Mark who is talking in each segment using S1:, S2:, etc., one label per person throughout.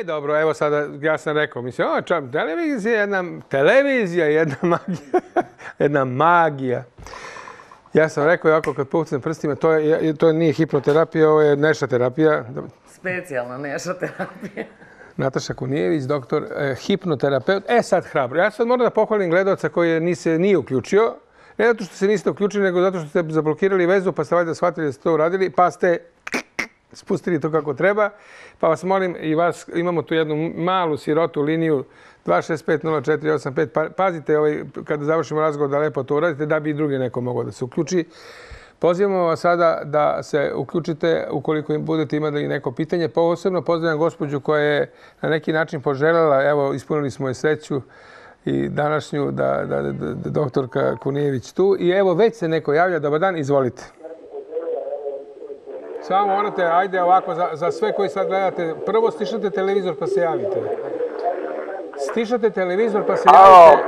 S1: E, dobro, evo sada, ja sam rekao, mislim, o, čam, televizija, jedna, televizija, jedna magija, jedna magija. Ja sam rekao, jako kad pucnem prstima, to, je, to nije hipnoterapija, ovo je neša terapija.
S2: Specijalna neša terapija.
S1: Nataša Kunijević, doktor, eh, hipnoterapeut. E, sad hrabro. Ja sad moram da pohvalim gledalca koji ni se nije uključio. Ne zato što se niste uključili, nego zato što ste zablokirali vezu, pa ste valjda shvatili da ste to uradili, pa ste spustili to kako treba. Pa vas molim i vas, imamo tu jednu malu sirotu liniju 2650485. Pa, pazite ovaj, kada završimo razgovor da lepo to uradite da bi i drugi neko mogao da se uključi. Pozivamo vas sada da se uključite ukoliko im budete imali neko pitanje. Posebno pozdravljam gospođu koja je na neki način poželjela, evo ispunili smo je sreću i današnju da, da, da, da doktorka Kunijević tu. I evo već se neko javlja. Dobar dan, izvolite. Samo morate, ajde ovako, za, za sve koji sad gledate, prvo stišate televizor pa se javite. Stišate televizor pa se javite.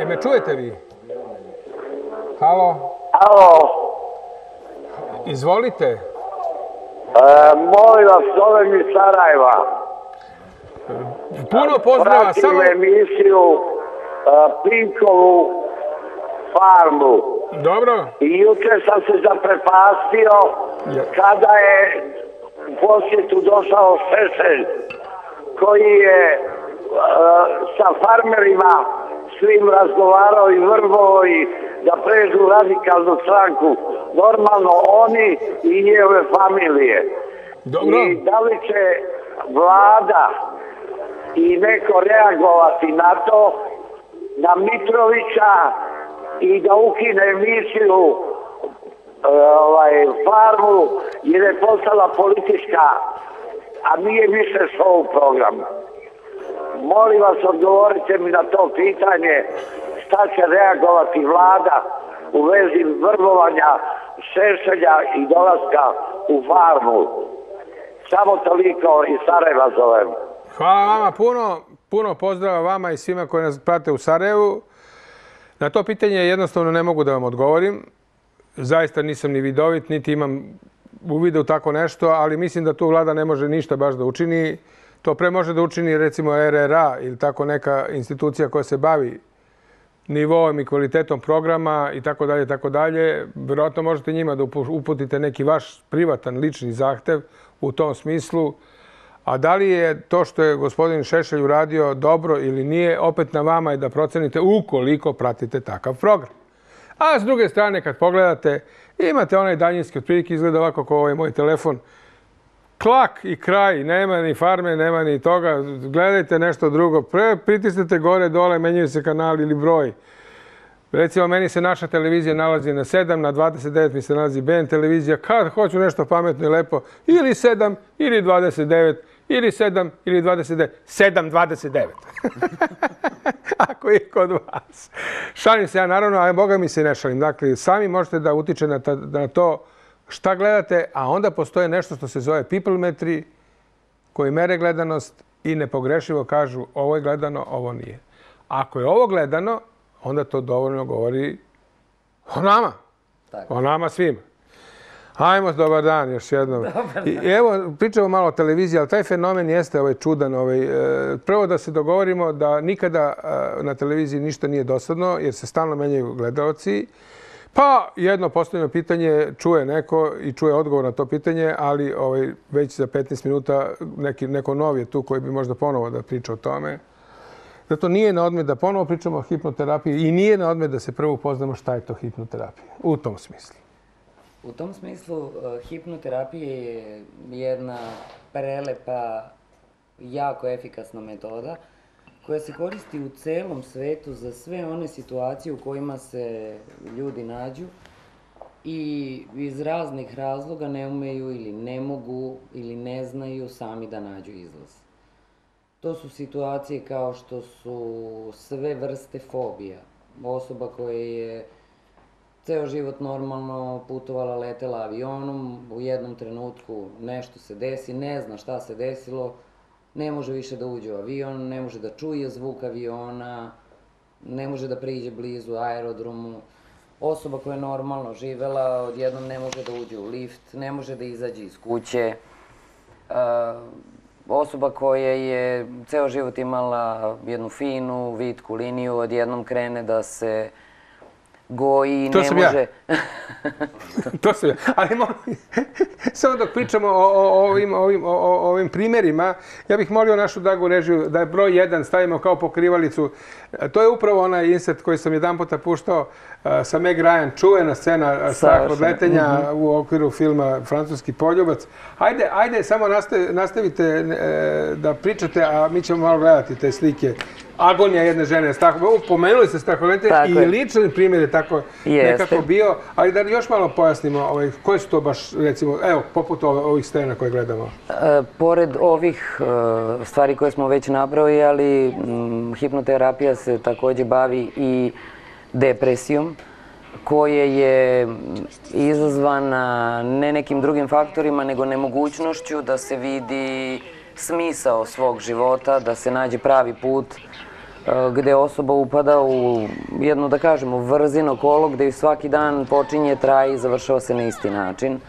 S1: E, me čujete vi? Halo?
S3: Alo,
S1: Izvolite.
S3: e, molim vas, zovem iz Sarajeva.
S1: Puno pozdrava,
S3: Pratim
S1: samo...
S3: emisiju e, Pinkovu farmu.
S1: Dobro.
S3: I juče sam se zaprepastio
S1: Ja.
S3: kada je u posjetu došao Šešelj koji je e, sa farmerima svim razgovarao i vrvo i da pređu u radikalnu stranku. Normalno oni i njihove familije.
S1: Dobro.
S3: I da li će vlada i neko reagovati na to, na Mitrovića i da ukine emisiju e, ovaj, farmu jer je postala politička, a nije više show program. Molim vas, odgovorite mi na to pitanje šta će reagovati vlada u vezi vrbovanja Šešelja i dolaska u farmu. Samo toliko iz Sarajeva zovem.
S1: Hvala vama puno. Puno pozdrava vama i svima koji nas prate u Sarajevu. Na to pitanje jednostavno ne mogu da vam odgovorim. Zaista nisam ni vidovit, niti imam uvide u tako nešto, ali mislim da tu vlada ne može ništa baš da učini. To pre može da učini recimo RRA ili tako neka institucija koja se bavi nivoom i kvalitetom programa i tako dalje, tako dalje. Vjerojatno možete njima da upu- uputite neki vaš privatan, lični zahtev u tom smislu. A da li je to što je gospodin Šešelj uradio dobro ili nije, opet na vama je da procenite ukoliko pratite takav program. A s druge strane, kad pogledate, imate onaj daljinski, otprilike izgleda ovako kao ovaj moj telefon, klak i kraj, nema ni farme, nema ni toga, gledajte nešto drugo, Pre, pritisnete gore, dole, menjaju se kanal ili broj. Recimo, meni se naša televizija nalazi na 7, na 29 mi se nalazi BN televizija. Kad hoću nešto pametno i lepo, ili 7, ili 29, ili 7, ili 29. 7, 29. Ako je kod vas. Šalim se ja naravno, a Boga mi se ne šalim. Dakle, sami možete da utiče na, ta, na to šta gledate, a onda postoje nešto što se zove people metri, koji mere gledanost i nepogrešivo kažu ovo je gledano, ovo nije. Ako je ovo gledano, onda to dovoljno govori o nama.
S2: Tako.
S1: O nama svima. Hajmo, dobar dan još jednom. Evo, pričamo malo o televiziji, ali taj fenomen jeste ovaj čudan. Ovaj, e, prvo da se dogovorimo da nikada e, na televiziji ništa nije dosadno, jer se stalno menjaju gledalci. Pa jedno postavljeno pitanje čuje neko i čuje odgovor na to pitanje, ali ovaj, već za 15 minuta neki, neko nov je tu koji bi možda ponovo da priča o tome. Zato nije na odmet da ponovo pričamo o hipnoterapiji i nije na odmet da se prvo upoznamo šta je to hipnoterapija. U tom smislu.
S2: U tom smislu, eh, hipnoterapija je jedna prelepa, jako efikasna metoda koja se koristi u celom svetu za sve one situacije u kojima se ljudi nađu i iz raznih razloga ne umeju ili ne mogu ili ne znaju sami da nađu izlaz. To su situacije kao što su sve vrste fobija. Osoba koja je ceo život normalno putovala, letela avionom, u jednom trenutku nešto se desi, ne zna šta se desilo, ne može više da uđe u avion, ne može da čuje zvuk aviona, ne može da priđe blizu aerodromu. Osoba koja je normalno živela, odjednom ne može da uđe u lift, ne može da izađe iz kuće. E, osoba koja je ceo život imala jednu finu, vitku liniju, odjednom krene da se goji i
S1: To
S2: ne
S1: sam ja.
S2: može...
S1: to sam ja. Ali molim, samo dok pričamo o, ovim, ovim, o, ovim primjerima, ja bih molio našu Dagu režiju da je broj jedan stavimo kao pokrivalicu. To je upravo onaj insert koji sam jedan puta puštao sa Meg Ryan, čuvena scena strah od
S2: Savršeno.
S1: letenja u okviru filma Francuski poljubac. Ajde, ajde, samo nastavite, nastavite e, da pričate, a mi ćemo malo gledati te slike. Agonija jedne žene, strah, pomenuli ste
S2: Tako
S1: i
S2: je.
S1: lični primjer je tako
S2: Jeste.
S1: nekako bio, ali da još malo pojasnimo ovaj, koje su to baš, recimo, evo, poput ove, ovih scena koje gledamo.
S2: E, pored ovih e, stvari koje smo već napravili, m, hipnoterapija se takođe bavi i depresijom koje je izazvana ne nekim drugim faktorima, nego nemogućnošću da se vidi smisao svog života, da se nađe pravi put, e, gde osoba upada u jedno, da kažemo, vrzino kolo gde svaki dan počinje, traje i završava se na isti način.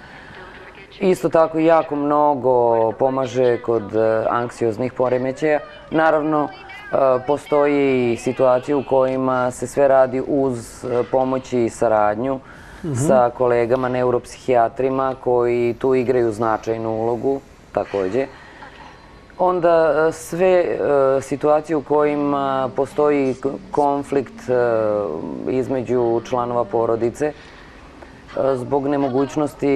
S2: Isto tako jako mnogo pomaže kod e, anksioznih poremećaja. Naravno, postoji situacije u kojima se sve radi uz e, pomoć i saradnju sa kolegama neuropsihijatrima koji tu igraju značajnu ulogu takođe. Onda e, sve e, situacije u kojima postoji konflikt e, između članova porodice, e, zbog nemogućnosti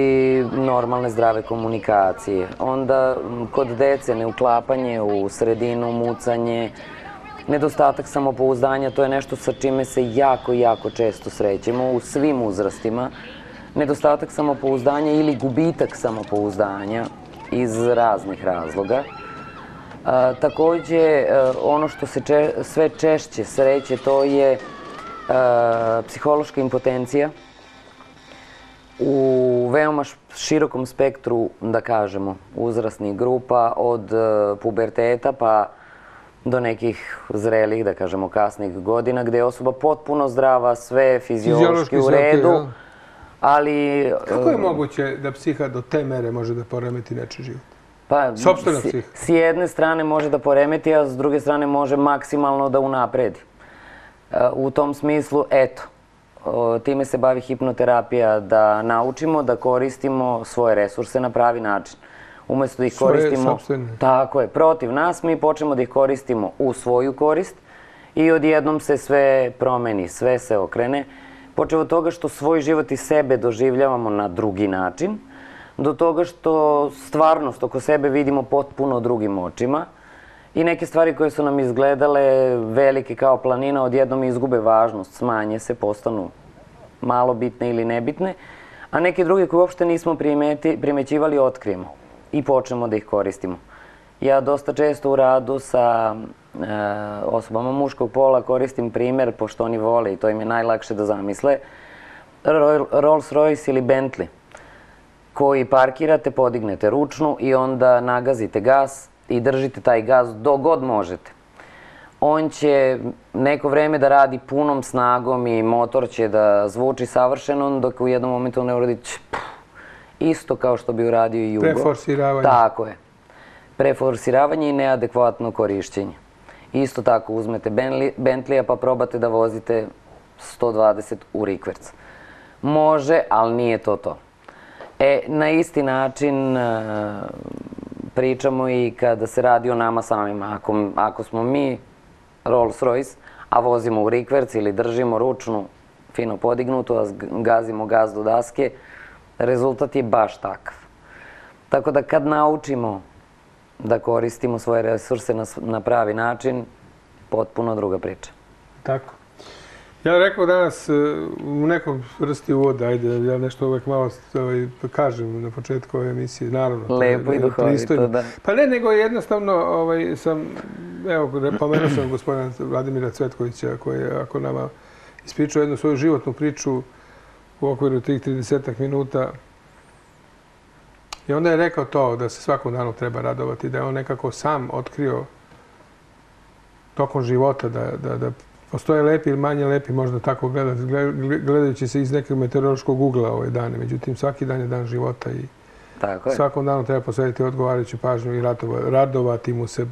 S2: normalne zdrave komunikacije. Onda kod dece neuklapanje u sredinu, mucanje, nedostatak samopouzdanja, to je nešto sa čime se jako, jako često srećemo u svim uzrastima. Nedostatak samopouzdanja ili gubitak samopouzdanja iz raznih razloga. A, takođe, e, ono što se sve češće sreće, to je e, psihološka impotencija u veoma širokom spektru, da kažemo, uzrasnih grupa, od e, puberteta pa do nekih zrelih, da kažemo, kasnih godina, gde je osoba potpuno zdrava, sve fiziološki
S1: Fiziološki
S2: u redu,
S1: jel?
S2: ali...
S1: Kako je
S2: e,
S1: moguće da psiha do te mere može da poremeti nečiji život?
S2: Pa, s,
S1: psiha.
S2: s jedne strane može da poremeti, a s druge strane može maksimalno da unapredi. E, U tom smislu, eto, time se bavi hipnoterapija, da naučimo da koristimo svoje resurse na pravi način. Umesto da ih
S1: Svoje
S2: koristimo... Tako je, protiv nas, mi počnemo da ih koristimo u svoju korist i odjednom se sve promeni, sve se okrene. Počeo od toga što svoj život i sebe doživljavamo na drugi način, do toga što stvarnost oko sebe vidimo potpuno drugim očima i neke stvari koje su nam izgledale velike kao planina odjednom izgube važnost, smanje se, postanu malo bitne ili nebitne, a neke druge koje uopšte nismo primeti, primećivali otkrijemo i počnemo da ih koristimo. Ja dosta često u radu sa e, osobama muškog pola koristim primer, pošto oni vole i to im je najlakše da zamisle, Ro- Rolls Royce ili Bentley koji parkirate, podignete ručnu i onda nagazite gas i držite taj gas dok god možete. On će neko vreme da radi punom snagom i motor će da zvuči savršeno, dok u jednom momentu ne uradi čp, isto kao što bi uradio i Jugo.
S1: Preforsiravanje.
S2: Tako je. Preforsiravanje i neadekvatno korišćenje. Isto tako uzmete Bentley- Bentleya pa probate da vozite 120 u rikverc. Može, ali nije to to. E, na isti način e, pričamo i kada se radi o nama samima. Ako, ako smo mi Rolls Royce, a vozimo u rikverc ili držimo ručnu fino podignutu, a gazimo gaz do daske, rezultat je baš takav. Tako da kad naučimo da koristimo svoje resurse na, na pravi način, potpuno druga priča.
S1: Tako. Ja rekao danas e, u nekom vrsti uvoda, ajde, ja nešto uvek malo ovaj, kažem na početku ove emisije, naravno.
S2: Lepo i
S1: je
S2: duhovito, da.
S1: Pa ne, nego jednostavno ovaj, sam, evo, pomenuo sam gospodina Vladimira Cvetkovića, koji je ako nama ispričao jednu svoju životnu priču u okviru tih 30 minuta. I onda je rekao to da se svakom danu treba radovati, da je on nekako sam otkrio tokom života da, da, da postoje lepi ili manje lepi, možda tako gledati, gled- gledajući se iz nekog meteorološkog ugla ove dane. Međutim, svaki dan je dan života i
S2: Tako je.
S1: Svakom danu treba posvetiti odgovarajuću pažnju i radovati mu se,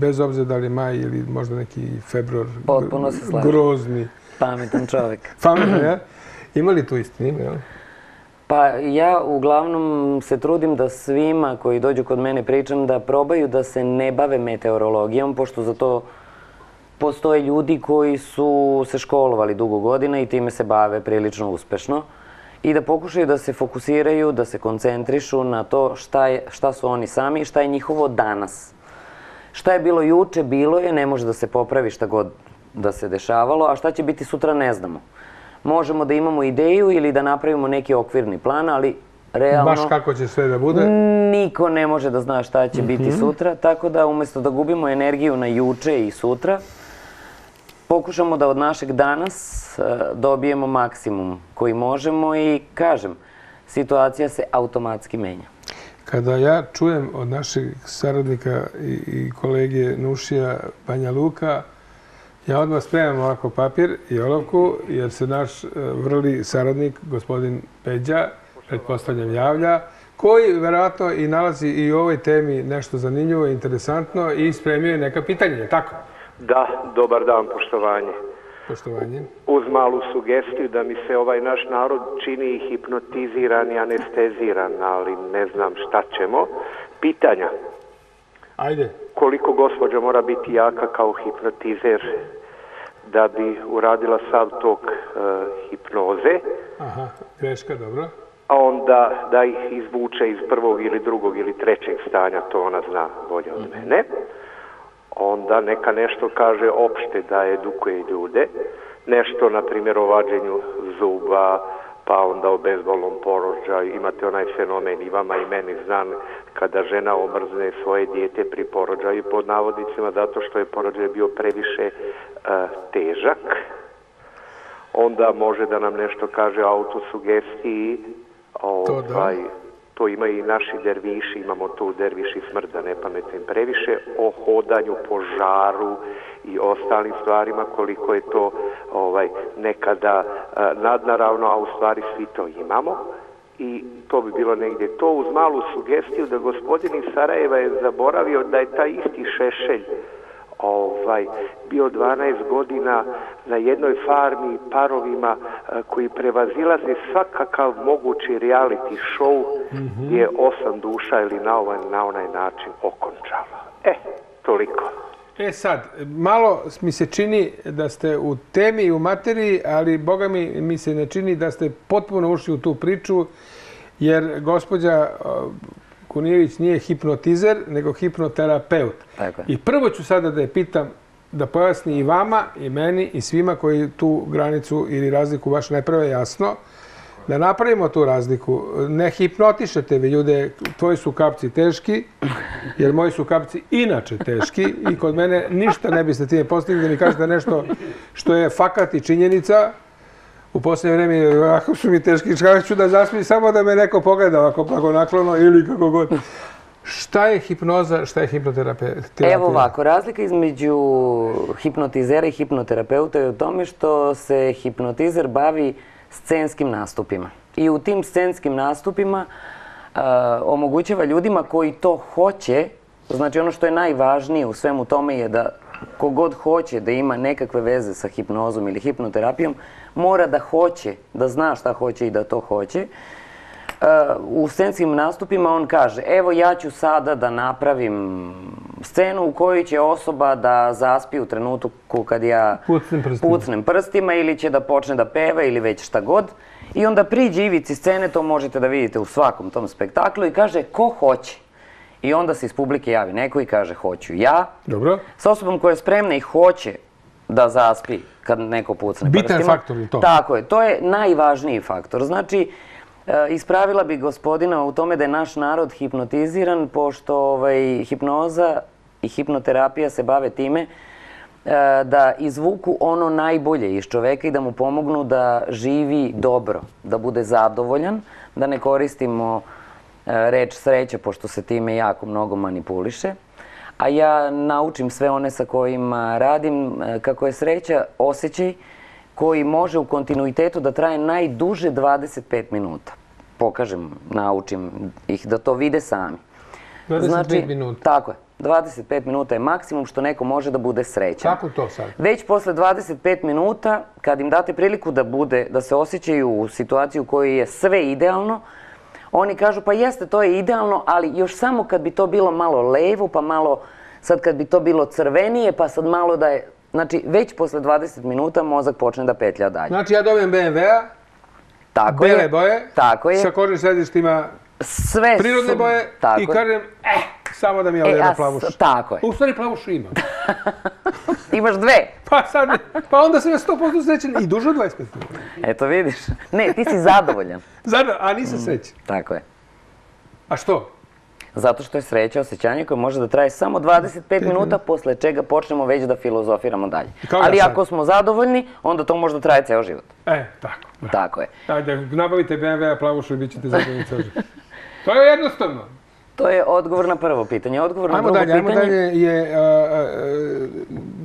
S1: bez obzira da li je maj ili možda neki februar
S2: Potpuno se slažem.
S1: grozni.
S2: Pametan čovjek.
S1: Pametno, ja? Ima li tu istine?
S2: Pa ja uglavnom se trudim da svima koji dođu kod mene pričam da probaju da se ne bave meteorologijom, pošto za to postoje ljudi koji su se školovali dugo godina i time se bave prilično uspešno i da pokušaju da se fokusiraju, da se koncentrišu na to šta, je, šta su oni sami i šta je njihovo danas. Šta je bilo juče, bilo je, ne može da se popravi šta god da se dešavalo, a šta će biti sutra ne znamo. Možemo da imamo ideju ili da napravimo neki okvirni plan, ali realno
S1: Baš kako će sve da bude?
S2: niko ne može da zna šta će biti sutra, tako da umesto da gubimo energiju na juče i sutra, pokušamo da od našeg danas e, dobijemo maksimum koji možemo i kažem, situacija se automatski menja.
S1: Kada ja čujem od našeg saradnika i, i kolege Nušija Banja Luka, ja odmah spremam ovako papir i olovku, jer se naš e, vrli saradnik, gospodin Peđa, pretpostavljam javlja, koji verovatno i nalazi i u ovoj temi nešto zanimljivo, interesantno i spremio je neka pitanja, je tako?
S4: Da, dobar dan, poštovanje.
S1: Poštovanje.
S4: Uz malu sugestiju da mi se ovaj naš narod čini hipnotiziran i anesteziran, ali ne znam šta ćemo. Pitanja.
S1: Ajde.
S4: Koliko gospođa mora biti jaka kao hipnotizer da bi uradila sav tok e, hipnoze,
S1: Aha, greška, dobro.
S4: a onda da ih izvuče iz prvog ili drugog ili trećeg stanja, to ona zna bolje od mene. Onda neka nešto kaže opšte da edukuje ljude, nešto na primjer o vađenju zuba, pa onda o bezbolnom porođaju. Imate onaj fenomen i vama i meni znan kada žena omrzne svoje dijete pri porođaju pod navodnicima zato što je porođaj bio previše e, težak onda može da nam nešto kaže autosugestiji,
S1: To da.
S4: ovaj, to ima i naši derviši, imamo tu derviši smrt, da ne pametim previše, o hodanju po žaru i ostalim stvarima, koliko je to ovaj, nekada a, nadnaravno, a u stvari svi to imamo. I to bi bilo negdje to uz malu sugestiju da gospodin iz Sarajeva je zaboravio da je taj isti šešelj ovaj, bio 12 godina na jednoj farmi parovima a, koji prevazilaze svakakav mogući reality show je osam duša ili na ovaj na onaj način okončala. E, toliko.
S1: E sad, malo mi se čini da ste u temi i u materiji, ali boga mi, mi se ne čini da ste potpuno ušli u tu priču, jer gospođa o, Kunijević nije hipnotizer, nego hipnoterapeut.
S2: Tako.
S1: I prvo ću sada da je pitam da pojasni i vama, i meni, i svima koji tu granicu ili razliku baš ne prave jasno, da napravimo tu razliku. Ne hipnotišete vi ljude, tvoji su kapci teški, jer moji su kapci inače teški i kod mene ništa ne biste time postigli da mi kažete nešto što je fakat i činjenica. U posljednje vreme, ako su mi teški, ću da zaspim samo da me neko pogleda ovako blagonaklono ili kako god. Šta je hipnoza, šta je hipnoterapija?
S2: Evo ovako, razlika između hipnotizera i hipnoterapeuta je u tome što se hipnotizer bavi scenskim nastupima. I u tim scenskim nastupima a, omogućava ljudima koji to hoće, znači ono što je najvažnije u svemu tome je da kogod hoće da ima nekakve veze sa hipnozom ili hipnoterapijom, mora da hoće, da zna šta hoće i da to hoće. Uh, u scenskim nastupima on kaže evo ja ću sada da napravim scenu u kojoj će osoba da zaspi u trenutku kad ja
S1: Pucnem prstima.
S2: pucnem prstima ili će da počne da peva ili već šta god. I onda priđe ivici scene, to možete da vidite u svakom tom spektaklu i kaže ko hoće. I onda se iz publike javi neko i kaže hoću ja.
S1: Dobro.
S2: Sa osobom koja je spremna i hoće da zaspi kad neko pucne
S1: Bitan
S2: prstima.
S1: faktor je to.
S2: Tako je, to je najvažniji faktor. Znači, e, ispravila bi gospodina u tome da je naš narod hipnotiziran, pošto ovaj, hipnoza i hipnoterapija se bave time e, da izvuku ono najbolje iz čoveka i da mu pomognu da živi dobro, da bude zadovoljan, da ne koristimo reč sreća, pošto se time jako mnogo manipuliše. A ja naučim sve one sa kojima radim e, kako je sreća osjećaj koji može u kontinuitetu da traje najduže 25 minuta. pokažem, naučim ih da to vide sami.
S1: 25 minuta.
S2: Tako je. 25 minuta je maksimum što neko može da bude srećan.
S1: Kako to sad?
S2: Već posle 25 minuta, kad im date priliku da bude, da se osjećaju u situaciji u kojoj je sve idealno, oni kažu pa jeste, to je idealno, ali još samo kad bi to bilo malo levo, pa malo, sad kad bi to bilo crvenije, pa sad malo da je... Znači, već posle 20 minuta mozak počne da petlja dalje.
S1: Znači ja dobijem BMW-a,
S2: Tako
S1: bele
S2: je.
S1: boje,
S2: Tako je.
S1: sa kožnim sedištima
S2: Sve
S1: prirodne
S2: su-
S1: boje i kažem, eh, samo da mi je
S2: E,
S1: ovdje
S2: s-
S1: plavuša.
S2: tako je.
S1: U stvari plavušu imam.
S2: Imaš dve.
S1: Pa sad, pa onda sam na 100% srećen i duže od 25 minuta.
S2: Eto vidiš. Ne, ti si zadovoljan.
S1: Zadno, a nisam srećen.
S2: Tako je.
S1: A što?
S2: Zato što je sreća osjećanje koje može da traje samo 25 minuta, posle čega počnemo već da filozofiramo dalje.
S1: Ja
S2: Ali
S1: sad.
S2: ako smo zadovoljni, onda to može da traje ceo život.
S1: E, tako. bravo.
S2: Tako je.
S1: Ajde, nabavite BMW-a plavušu i bit ćete zadovoljni ceo život. To je jednostavno.
S2: To je odgovor na prvo pitanje. Odgovor na
S1: Ajmo
S2: drugo
S1: dalje, ajmo
S2: pitanje...
S1: dalje je a, a, a,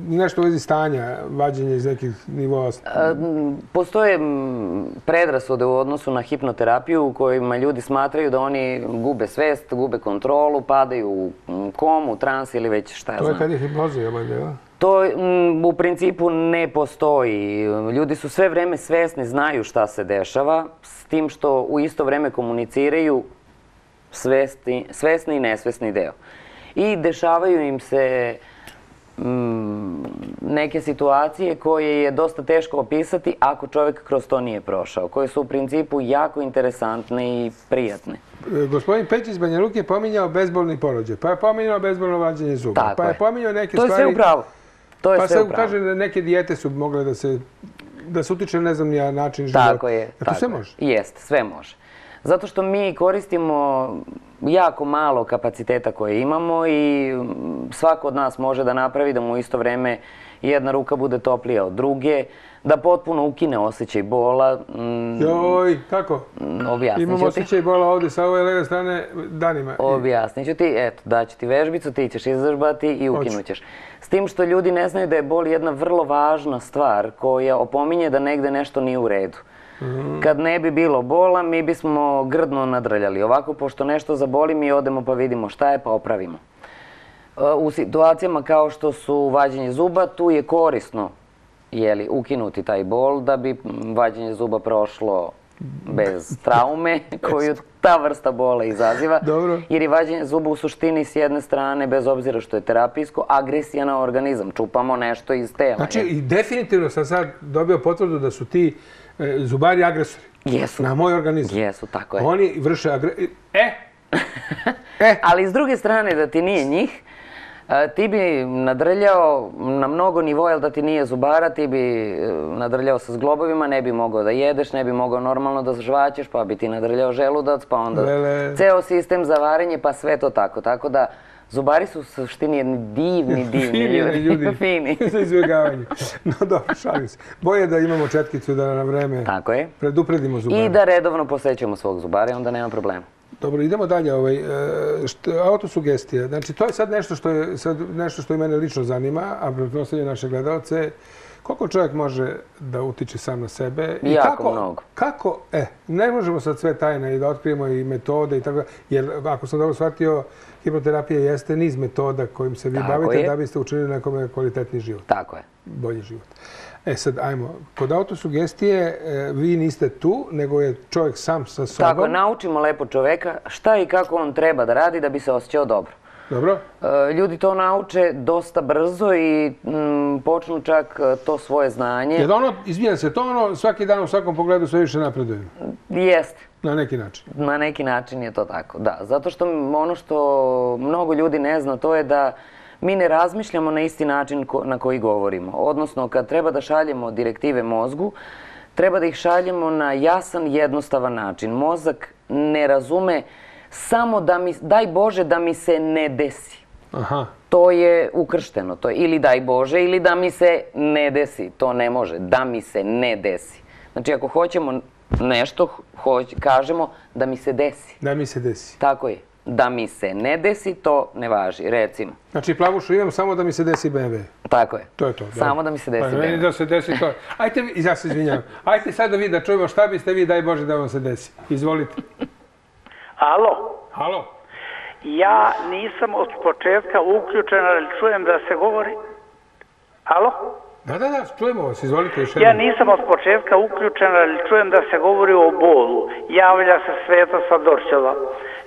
S1: nešto u vezi stanja, vađenje iz nekih nivoa.
S2: A, m, Postoje m, predrasude u odnosu na hipnoterapiju u kojima ljudi smatraju da oni gube svest, gube kontrolu, padaju u m, komu, trans ili već šta ja
S1: To je
S2: znam.
S1: kad je hipnoza, jel da?
S2: To mm, u principu ne postoji. Ljudi su sve vreme svesni, znaju šta se dešava, s tim što u isto vreme komuniciraju svesni, svesni i nesvesni deo. I dešavaju im se mm, neke situacije koje je dosta teško opisati ako čovjek kroz to nije prošao, koje su u principu jako interesantne i prijatne.
S1: E, Gospodin Pećić iz Banja Luke je pominjao bezbolni porođaj, pa je pominjao bezbolno vađenje zuba,
S2: Tako
S1: pa je pominjao neke
S2: To je
S1: stvari...
S2: sve. To je
S1: Pa
S2: sve
S1: se
S2: u pravu.
S1: kaže da neke dijete su mogle da se da se utiče, ne znam, ja način života.
S2: Tako je.
S1: E, to
S2: tako
S1: sve može.
S2: Jeste, sve može. Zato što mi koristimo jako malo kapaciteta koje imamo i mm, svako od nas može da napravi da mu isto vreme jedna ruka bude toplija od druge, da potpuno ukine osjećaj bola. Mm,
S1: Joj, kako?
S2: objasnit
S1: Imam
S2: ću ti.
S1: osjećaj bola ovdje sa ove leve strane danima. I-
S2: Objasnit ću ti, eto, daću ti vežbicu, ti ćeš izdržbati i ukinućeš. S tim što ljudi ne znaju da je bol jedna vrlo važna stvar koja opominje da negde nešto nije u redu. Kad ne bi bilo bola, mi bismo grdno nadrljali. Ovako, pošto nešto zaboli, mi odemo pa vidimo šta je, pa opravimo. E, U situacijama kao što su vađenje zuba, tu je korisno jeli, ukinuti taj bol da bi vađenje zuba prošlo bez traume koju ta vrsta bola izaziva.
S1: Dobro.
S2: Jer je vađenje zuba u suštini s jedne strane, bez obzira što je terapijsko, agresija na organizam. Čupamo nešto iz tela.
S1: Znači, i definitivno sam sad dobio potvrdu da su ti zubari agresori
S2: Jesu.
S1: na moj organizam.
S2: Jesu, tako je.
S1: Oni vrše agresiju. E! E!
S2: Ali s druge strane, da ti nije njih, e, ti bi nadrljao na mnogo nivoa, jer da ti nije zubara, ti bi e, nadrljao sa zglobovima, ne bi mogao da jedeš, ne bi mogao normalno da žvaćeš, pa bi ti nadrljao želudac, pa onda
S1: Lele.
S2: ceo sistem za varenje, pa sve to tako. Tako da, zubari su u suštini jedni divni, divni
S1: Fini
S2: ljudi.
S1: ljudi.
S2: Fini.
S1: za izbjegavanje. No dobro, šalim se. Bolje da imamo četkicu da na vreme
S2: Tako je.
S1: predupredimo zubara.
S2: I da redovno posećujemo svog zubara i onda nema problema.
S1: Dobro, idemo dalje. Ovaj, e, autosugestija. Znači, to je sad nešto što, je, sad nešto što i mene lično zanima, a pretpostavljam naše gledalce. Koliko čovjek može da utiče sam na sebe?
S2: Jako
S1: kako,
S2: mnogo.
S1: Kako, e, ne možemo sad sve tajne i da otkrijemo i metode i tako da, jer ako sam dobro shvatio, hipnoterapija jeste niz metoda kojim se vi
S2: Tako
S1: bavite
S2: je.
S1: da biste učinili nekome kvalitetni život,
S2: Tako je.
S1: bolji život. E sad, ajmo, kod autosugestije e, vi niste tu, nego je čovjek sam sa sobom.
S2: Tako, naučimo lepo čoveka šta i kako on treba da radi da bi se osjećao dobro.
S1: Dobro?
S2: E, Ljudi to nauče dosta brzo i mm, počnu čak e, to svoje znanje.
S1: Jer ono, izvijem se, to ono svaki dan u svakom pogledu sve više napreduje.
S2: Jeste.
S1: Na neki način.
S2: Na neki način je to tako, da. Zato što ono što mnogo ljudi ne zna, to je da mi ne razmišljamo na isti način ko- na koji govorimo. Odnosno, kad treba da šaljemo direktive mozgu, treba da ih šaljemo na jasan, jednostavan način. Mozak ne razume samo da mi, daj Bože da mi se ne desi.
S1: Aha.
S2: To je ukršteno. To je ili daj Bože ili da mi se ne desi. To ne može. Da mi se ne desi. Znači, ako hoćemo nešto, hoć, kažemo da mi se desi.
S1: Da mi se desi.
S2: Tako je. da mi se ne desi, to ne važi, recimo.
S1: Znači, plavušu imam samo da mi se desi BMW.
S2: Tako je.
S1: To je to.
S2: Samo
S1: dobro.
S2: da mi se desi
S1: Pa, meni
S2: BMW.
S1: da se desi to. Ajte, ja se izvinjavam. Ajte sad da vi da čujemo šta biste vi, daj Bože da vam se desi. Izvolite.
S5: Alo,
S1: Halo?
S5: ja nisam od početka uključen, ali čujem da se govori... Alo?
S1: Da, da, da, čujemo vas, izvolite još
S5: Ja
S1: jednom.
S5: nisam od početka uključen, ali čujem da se govori o bolu. Javlja se Sveta sa Dorćeva.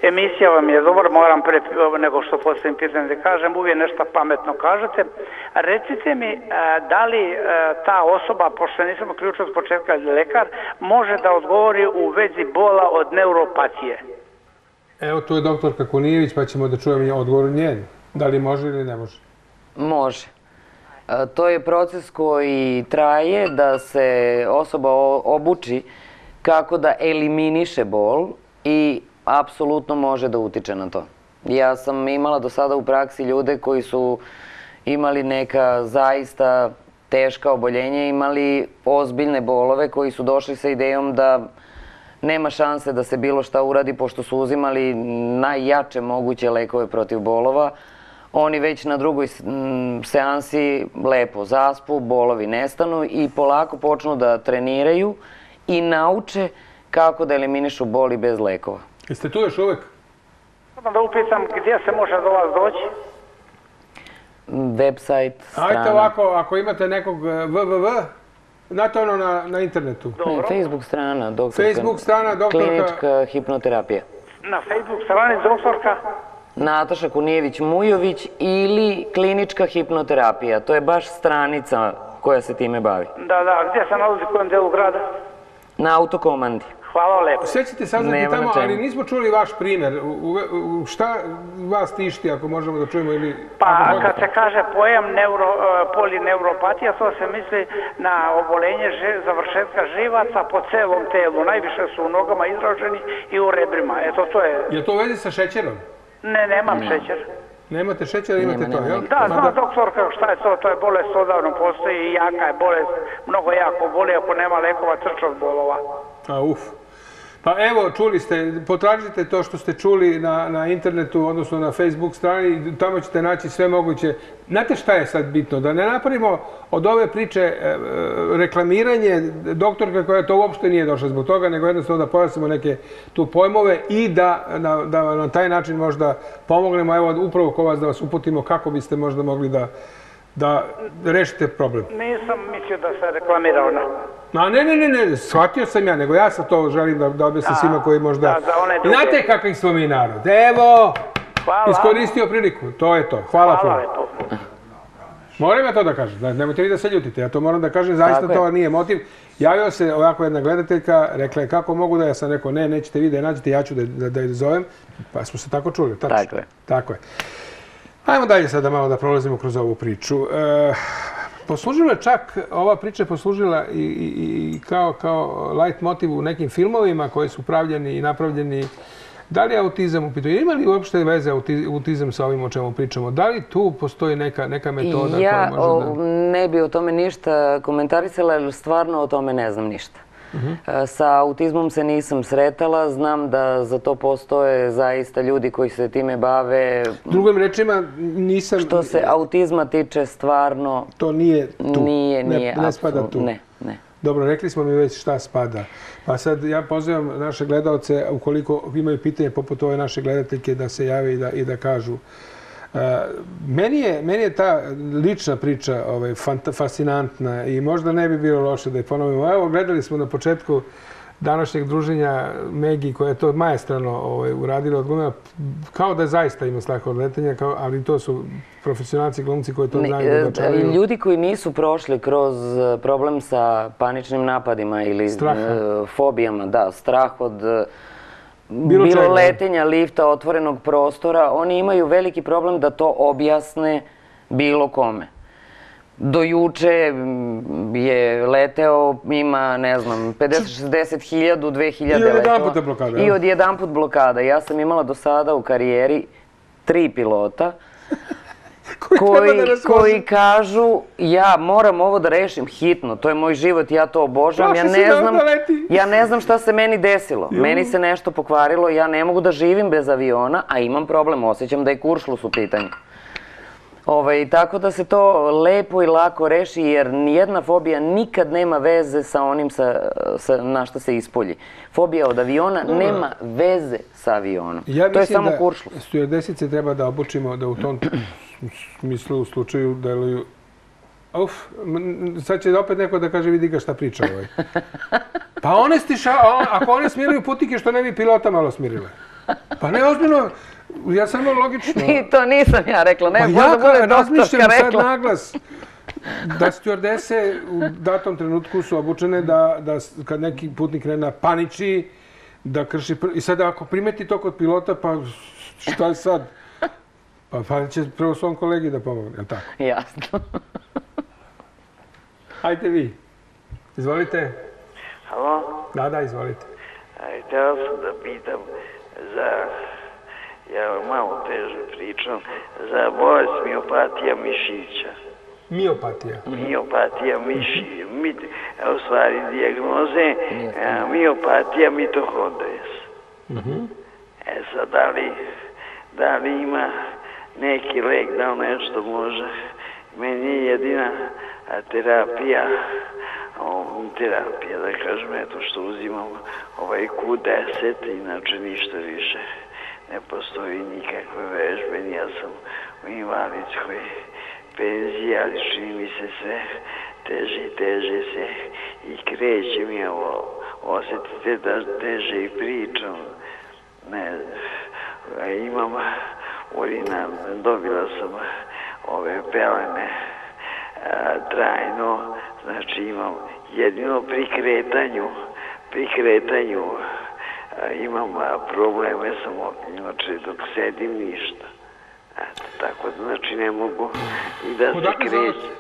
S5: Emisija vam je dobar, moram pre nego što postavim pitanje da kažem, uvijek nešto pametno kažete. Recite mi, da li ta osoba, pošto nisam uključen od početka lekar, može da odgovori u vezi bola od neuropatije?
S1: Evo, tu je doktorka Kunijević, pa ćemo da čujemo odgovor njen. Da li može ili ne može.
S2: Može. E, To je proces koji traje da se osoba obuči kako da eliminiše bol i apsolutno može da utiče na to. Ja sam imala do sada u praksi ljude koji su imali neka zaista teška oboljenja, imali ozbiljne bolove koji su došli sa idejom da nema šanse da se bilo šta uradi pošto su uzimali najjače moguće lekove protiv bolova. Oni već na drugoj seansi lepo zaspu, bolovi nestanu i polako počnu da treniraju i nauče kako da eliminišu boli bez lekova.
S1: Jeste tu još uvek?
S5: Samo da upitam gdje se može do vas doći?
S2: Website,
S1: Ajte
S2: strana,
S1: ovako, ako imate nekog e, www, znate ono na, na internetu.
S2: ne, Facebook strana, doktorka,
S1: Facebook strana, doktorka-
S2: klinička hipnoterapija.
S5: Na Facebook strani doktorka?
S2: Наташа Куниевиќ,
S5: Мујовиќ или клиничка хипнотерапија. Тоа е баш страница која
S2: се тиме
S5: бави. Да,
S1: да, где се
S2: наоѓа, кој
S1: дел
S2: града?
S1: На автокоманди. Хвала лепо. Сеќите се за тамо, али нисмо чули ваш пример. Шта вас тишти,
S5: ако
S1: можеме
S5: да
S1: чуеме
S5: или... Па, кога се каже поем невро, полиневропатија, тоа се мисли на оболење завршетка живаца по целом телу, највише се у ногама изражени и у ребрима. Ето тоа
S1: е. Ја тоа веќе со шеќером?
S5: Ne, nemam šećer.
S1: Nemate šećera, imate
S2: Nema,
S1: to, jel?
S5: Da, zna doktorka šta je to, to je bolest odavno postoji i jaka je bolest, mnogo jako boli ako nema lekova crč od bolova.
S1: A, uf. Pa evo, čuli ste, potražite to što ste čuli na, na internetu, odnosno na Facebook strani, tamo ćete naći sve moguće. Znate šta je sad bitno? Da ne napravimo od ove priče e, e, reklamiranje doktorka koja to uopšte nije došla zbog toga, nego jednostavno da pojasnimo neke tu pojmove i da na, da na taj način možda pomognemo, evo upravo ko vas da vas uputimo kako biste možda mogli da, da rešite problem.
S5: Nisam mislio da se reklamira ona.
S1: Ma ne, ne, ne, ne, shvatio sam ja, nego ja sad to želim da, da objasnim svima koji možda...
S5: da, za one druge.
S1: Znate kakvi smo mi narod? Evo,
S5: Hvala.
S1: iskoristio priliku, to je to. Hvala,
S5: Hvala
S1: puno. Moram ja to da kažem, da, nemojte vi da se ljutite, ja to moram da kažem, zaista
S2: Tako
S1: to
S2: je.
S1: nije motiv. Javila se ovako jedna gledateljka, rekla je kako mogu da, ja sam rekao ne, nećete vi da je nađete, ja ću da, da, da je zovem, pa smo se tako čuli, tačno.
S2: Tako je.
S1: Tako je. Ajmo dalje sada malo da prolazimo kroz ovu priču. E, poslužila je čak, ova priča je poslužila i, i, i kao, kao light motiv u nekim filmovima koji su pravljeni i napravljeni. Da li je autizam u pitanju? Ima li uopšte veze auti- autizam sa ovim o čemu pričamo? Da li tu postoji neka, neka metoda
S2: ja
S1: koja može da...
S2: ne bi o tome ništa komentarisala, jer stvarno o tome ne znam ništa.
S1: Mhm.
S2: E, Sa autizmom se nisam sretala, znam da za to postoje zaista ljudi koji se time bave.
S1: Drugim rečima, nisam...
S2: Što se autizma tiče, stvarno
S1: To nije tu.
S2: nije,
S1: ne,
S2: nije
S1: ne spada
S2: apsolutno-
S1: tu.
S2: Ne, ne.
S1: Dobro, rekli smo mi već šta spada. Pa sad ja pozivam naše gledalce, ukoliko imaju pitanje poput ove naše gledateljke, da se jave i da, i da kažu. Meni, je, meni je ta lična priča ovaj, fascinantna i možda ne bi bilo loše da je ponovimo. Evo, gledali smo na početku današnjeg druženja Megi koja je to majestrano ovaj, uradila od glumina, kao da zaista ima strah od letenja, kao, ali to su profesionalci glumci koji to znaju da
S2: e,
S1: dočaraju.
S2: Ljudi koji nisu prošli kroz e, problem sa paničnim napadima ili
S1: Straha.
S2: e, fobijama, da, strah od
S1: Bilo
S2: bilo,
S1: čega.
S2: letenja, lifta, otvorenog prostora, oni imaju veliki problem da to objasne bilo kome. Do juče m, je leteo, ima, ne znam, 50, 60 hiljadu, 2000
S1: I
S2: letova.
S1: odjedanput je blokada,
S2: I od jedan put blokada. Ja sam imala do sada u karijeri tri pilota
S1: koji,
S2: koji,
S1: da
S2: koji kažu ja moram ovo da rešim hitno, to je moj život, ja to obožavam, ja ne
S1: da
S2: znam,
S1: leti.
S2: ja ne znam šta se meni desilo. Meni se nešto pokvarilo, ja ne mogu da živim bez aviona, a imam problem, osjećam da je kuršlus u pitanju. Ovaj, tako da se to lepo i lako reši, jer nijedna fobija nikad nema veze sa onim sa, sa, na šta se ispolji. Fobija od aviona nema veze sa avionom.
S1: Ja
S2: to je
S1: mislim
S2: samo
S1: da
S2: kuršlus.
S1: stjuardesice treba da obučimo da u tom smislu, u slučaju deluju Uf, sad će opet neko da kaže vidi ga šta priča ovaj. Pa one stiša, on, ako one smiruju putike, što ne bi pilota malo smirile? Pa ne, ozbiljno, ja samo logično.
S2: I to nisam ja rekla, ne,
S1: Pa
S2: možda
S1: ja
S2: bude
S1: razmišljam sad naglas da stjuardese u datom trenutku su obučene da, da kad neki putnik krene na paniči, da krši... pr- I sad ako primeti to kod pilota, pa šta je sad? Pa, pa će prvo svom kolegi da pomogne, je li tako?
S2: Jasno.
S1: Hajde vi. Izvolite.
S6: Halo,
S1: Da, da, izvolite.
S6: a, htio sam da pitam za, ja malo teže pričam, za bolest miopatija mišića.
S1: Miopatija.
S6: Miopatija miši, mit, a u stvari dijagnoze, a, miopatija mitohondrijes. E sad, da li, da li ima neki lek, da li nešto može? Meni je jedina terapija, o, terapija, da kažem, eto što uzimam ovaj Q10, inače ništa više. Ne postoji nikakve vežbe, ja sam u invalidskoj penziji, ali čini mi se sve teže i teže se i kreće mi ovo. Osjetite da teže i pričam. Ne, imam urina, dobila sam ove pelene trajno, znači imam jedino pri kretanju, pri kretanju imam probleme samo, znači dok sedim ništa. Eto, tako da, znači ne mogu i da se krećem.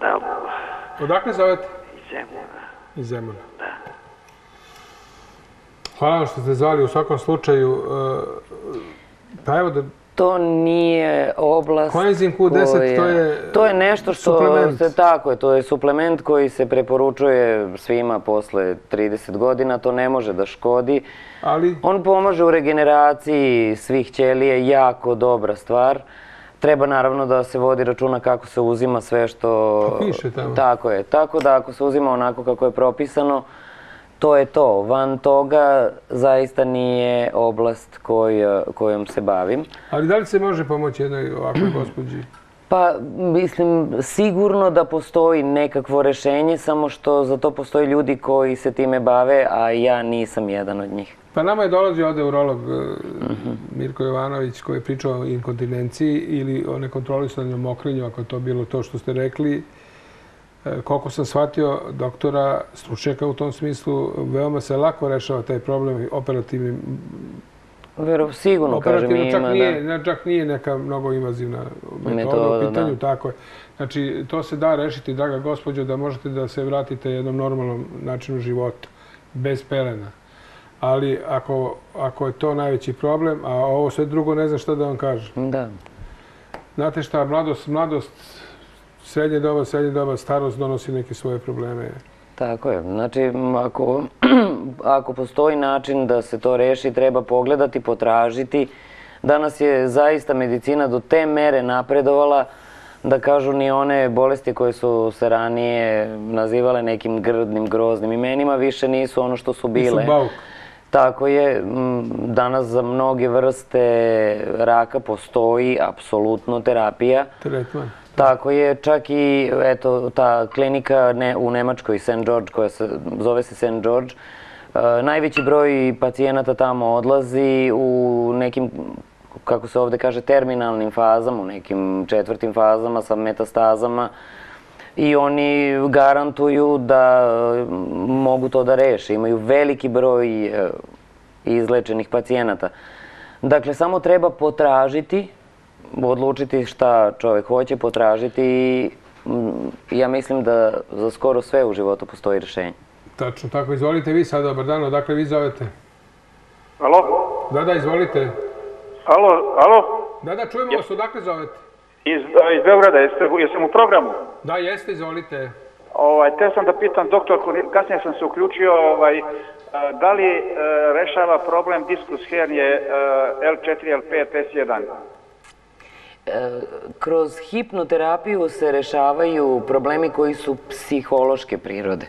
S6: Da,
S1: Odakle zovete?
S6: iz Zemuna,
S1: Iz Zemuna.
S6: da.
S1: Hvala vam što ste zvali u svakom slučaju. e, Pa evo da
S2: To nije oblast
S1: Koenzim Q10
S2: koja-
S1: to je
S2: To je nešto što
S1: suplement.
S2: se tako je, to je suplement koji se preporučuje svima posle 30 godina, to ne može da škodi.
S1: Ali,
S2: On pomaže u regeneraciji svih ćelija, jako dobra stvar. Treba naravno da se vodi računa kako se uzima sve što...
S1: Pa piše tamo.
S2: Tako je. Tako da ako se uzima onako kako je propisano, to je to. Van toga zaista nije oblast koja, kojom se bavim.
S1: ali da li se može pomoći jednoj ovakvoj gospođi?
S2: Pa, mislim, sigurno da postoji nekakvo rešenje, samo što za to postoji ljudi koji se time bave, a ja nisam jedan od njih.
S1: Pa nama je dolazio ovde urolog e, Mirko Jovanović koji je pričao o inkontinenciji ili o nekontrolisanom mokrenju, ako je to bilo to što ste rekli. E, Koliko sam shvatio doktora, stručnjaka u tom smislu, veoma se lako rešava taj problem operativnim.
S2: Vero, sigurno, kažem,
S1: čak
S2: ima da...
S1: nije, ne, čak nije neka mnogo invazivna metoda,
S2: Metoda,
S1: u pitanju,
S2: da.
S1: tako je. Znači, to se da rešiti, draga gospođo, da možete da se vratite jednom normalnom načinu života, bez pelena. Ali ako, ako je to najveći problem, a ovo sve drugo ne znam šta da vam kažem.
S2: Da.
S1: Znate šta, mladost, mladost, srednje doba, srednje doba, starost donosi neke svoje probleme.
S2: Tako je. Znači, ako, ako postoji način da se to reši, treba pogledati, potražiti. Danas je zaista medicina do te mere napredovala da kažu ni one bolesti koje su se ranije nazivale nekim grdnim, groznim imenima više nisu ono što su bile.
S1: bauk.
S2: Tako je, danas za mnoge vrste raka postoji apsolutno terapija.
S1: Tretman.
S2: Tako je, čak i eto, ta klinika ne, u Nemačkoj, St. George, koja se, zove se St. George, e, najveći broj pacijenata tamo odlazi u nekim, kako se ovde kaže, terminalnim fazama, u nekim četvrtim fazama sa metastazama i oni garantuju da e, mogu to da reše. Imaju veliki broj e, izlečenih pacijenata. Dakle, samo treba potražiti, odlučiti šta čovjek hoće, potražiti i mm, ja mislim da za skoro sve u životu postoji rješenje.
S1: Tačno, tako. Izvolite vi sad, dobar dan, odakle vi zovete?
S7: Alo?
S1: Da, da, izvolite.
S7: Alo, alo?
S1: Da, da, čujemo vas, odakle zovete?
S7: iz, iz Beograda, jeste, jesam u programu?
S1: Da, jeste, izvolite.
S7: Ovaj, te sam da pitam doktorku, kasnije sam se uključio, ovaj, da li e, rešava problem diskus hernije e, L4, L5, S1?
S2: Kroz hipnoterapiju se rešavaju problemi koji su psihološke prirode.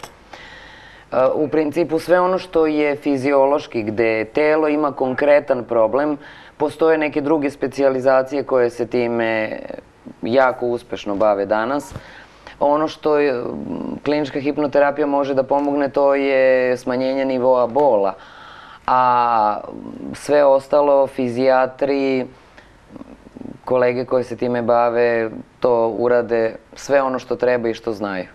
S2: U principu sve ono što je fiziološki, gde telo ima konkretan problem, postoje neke druge specijalizacije koje se time jako uspešno bave danas. Ono što klinička hipnoterapija može da pomogne to je smanjenje nivoa bola, a sve ostalo, fizijatri, kolege koje se time bave, to urade sve ono što treba i što znaju.